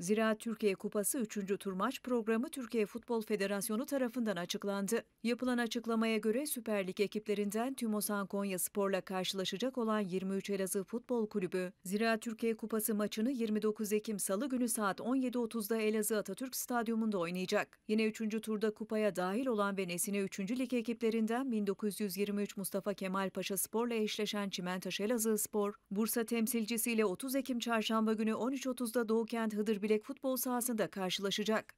Ziraat Türkiye Kupası 3. tur maç programı Türkiye Futbol Federasyonu tarafından açıklandı. Yapılan açıklamaya göre Süper Lig ekiplerinden Tümosan Konya Spor'la karşılaşacak olan 23 Elazığ Futbol Kulübü, Ziraat Türkiye Kupası maçını 29 Ekim Salı günü saat 17.30'da Elazığ Atatürk Stadyumunda oynayacak. Yine 3. turda kupaya dahil olan ve Nesine 3. Lig ekiplerinden 1923 Mustafa Kemal Paşa Spor'la eşleşen Çimentaş Elazığ Spor, Bursa temsilcisiyle 30 Ekim Çarşamba günü 13.30'da Doğukent Hıdır Bilek futbol sahasında karşılaşacak.